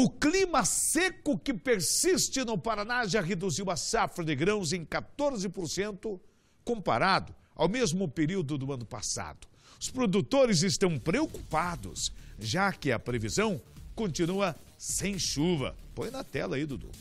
O clima seco que persiste no Paraná já reduziu a safra de grãos em 14% comparado ao mesmo período do ano passado. Os produtores estão preocupados, já que a previsão continua sem chuva. Põe na tela aí, Dudu.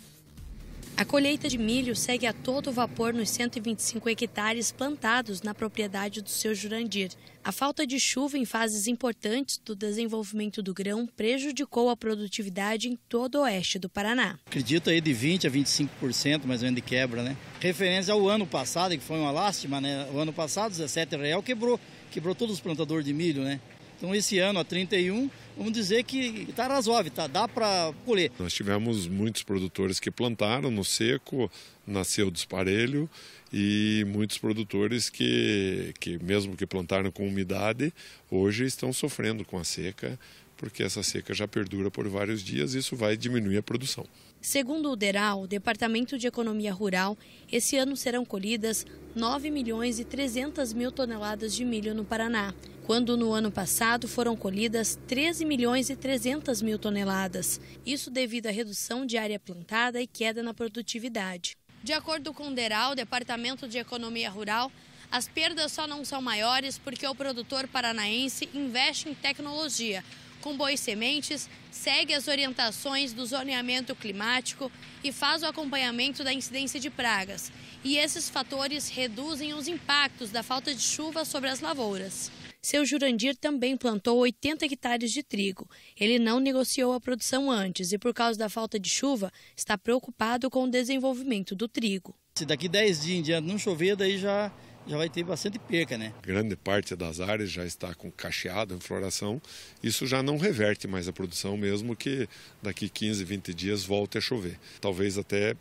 A colheita de milho segue a todo vapor nos 125 hectares plantados na propriedade do seu Jurandir. A falta de chuva em fases importantes do desenvolvimento do grão prejudicou a produtividade em todo o oeste do Paraná. Acredito aí de 20 a 25% mais ou menos de quebra, né? Referência ao ano passado, que foi uma lástima, né? O ano passado, 17 real quebrou, quebrou todos os plantadores de milho, né? Então esse ano, a 31, vamos dizer que está razoável, tá? dá para colher. Nós tivemos muitos produtores que plantaram no seco, nasceu desparelho e muitos produtores que, que mesmo que plantaram com umidade, hoje estão sofrendo com a seca, porque essa seca já perdura por vários dias e isso vai diminuir a produção. Segundo o DERAL, Departamento de Economia Rural, esse ano serão colhidas 9 milhões e 300 mil toneladas de milho no Paraná, quando no ano passado foram colhidas 13 milhões e 300 mil toneladas. Isso devido à redução de área plantada e queda na produtividade. De acordo com o DERAL, Departamento de Economia Rural, as perdas só não são maiores porque o produtor paranaense investe em tecnologia, com boas sementes, segue as orientações do zoneamento climático e faz o acompanhamento da incidência de pragas. E esses fatores reduzem os impactos da falta de chuva sobre as lavouras. Seu Jurandir também plantou 80 hectares de trigo. Ele não negociou a produção antes e, por causa da falta de chuva, está preocupado com o desenvolvimento do trigo. Se daqui 10 dias em diante não chover, daí já já vai ter bastante perca, né? Grande parte das áreas já está com cacheado em floração. Isso já não reverte mais a produção, mesmo que daqui 15, 20 dias volte a chover. Talvez até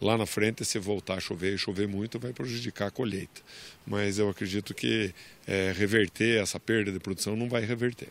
lá na frente, se voltar a chover e chover muito, vai prejudicar a colheita. Mas eu acredito que é, reverter essa perda de produção não vai reverter.